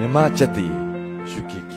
Nyema Ceti Syuki